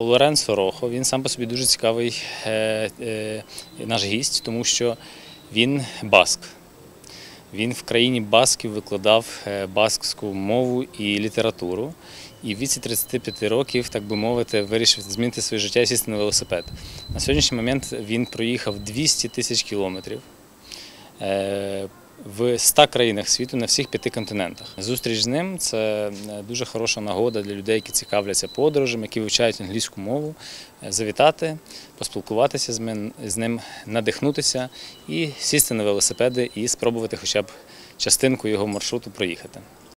Лоренцо Рохо, він сам по собі дуже цікавий е, е, наш гість, тому що він баск. Він в країні басків викладав е, баскську мову і літературу. І в віці 35 років, так би мовити, вирішив змінити своє життя і сісти на велосипед. На сьогоднішній момент він проїхав 200 тисяч кілометрів в 100 країнах світу на всіх п'яти континентах. Зустріч з ним це е, дуже хороша нагода для людей, які цікавляться подорожами, які вивчають англійську мову, е, завітати, поспілкуватися з ним, надихнутися і сісти на велосипеди і спробувати хоча б частинку його маршруту проїхати.